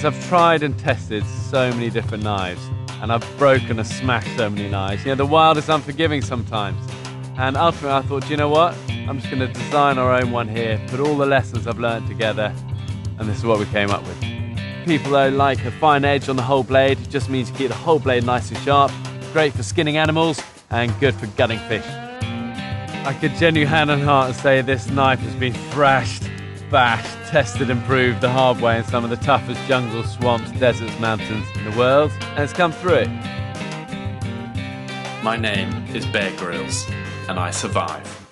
is I've tried and tested so many different knives, and I've broken and smashed so many knives. You know, the wild is unforgiving sometimes. And ultimately, I thought, you know what? I'm just going to design our own one here, put all the lessons I've learned together, and this is what we came up with. People though like a fine edge on the whole blade. It just means you keep the whole blade nice and sharp. Great for skinning animals and good for gutting fish. I could genuinely hand on heart and say this knife has been thrashed, bashed, tested and proved the hard way in some of the toughest jungles, swamps, deserts, mountains in the world, and it's come through it. My name is Bear Grylls, and I survive.